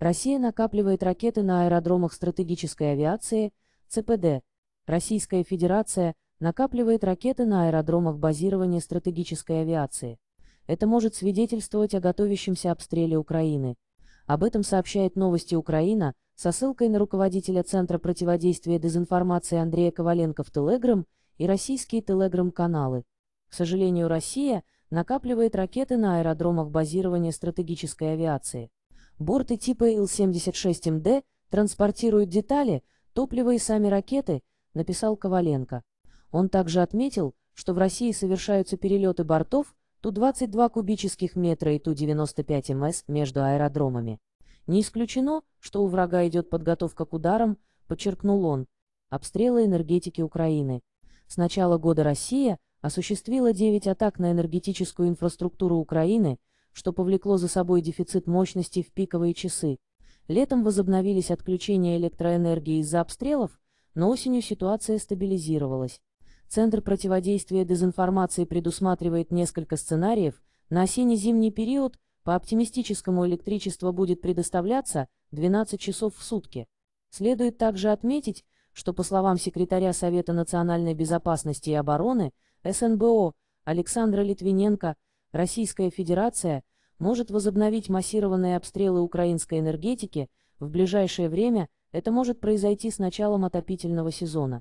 Россия накапливает ракеты на аэродромах стратегической авиации, ЦПД. Российская Федерация накапливает ракеты на аэродромах базирования стратегической авиации. Это может свидетельствовать о готовящемся обстреле Украины. Об этом сообщает «Новости Украина» со ссылкой на руководителя Центра противодействия дезинформации Андрея Коваленко в Телеграм и российские Телеграм-каналы. К сожалению, Россия накапливает ракеты на аэродромах базирования стратегической авиации. Борты типа Ил-76МД транспортируют детали, топливо и сами ракеты, написал Коваленко. Он также отметил, что в России совершаются перелеты бортов Ту-22 кубических метра и Ту-95 МС между аэродромами. Не исключено, что у врага идет подготовка к ударам, подчеркнул он, обстрелы энергетики Украины. С начала года Россия осуществила 9 атак на энергетическую инфраструктуру Украины, что повлекло за собой дефицит мощности в пиковые часы. Летом возобновились отключения электроэнергии из-за обстрелов, но осенью ситуация стабилизировалась. Центр противодействия дезинформации предусматривает несколько сценариев. На осенне-зимний период по оптимистическому электричество будет предоставляться 12 часов в сутки. Следует также отметить, что, по словам секретаря Совета национальной безопасности и обороны СНБО Александра Литвиненко, Российская Федерация может возобновить массированные обстрелы украинской энергетики в ближайшее время, это может произойти с началом отопительного сезона.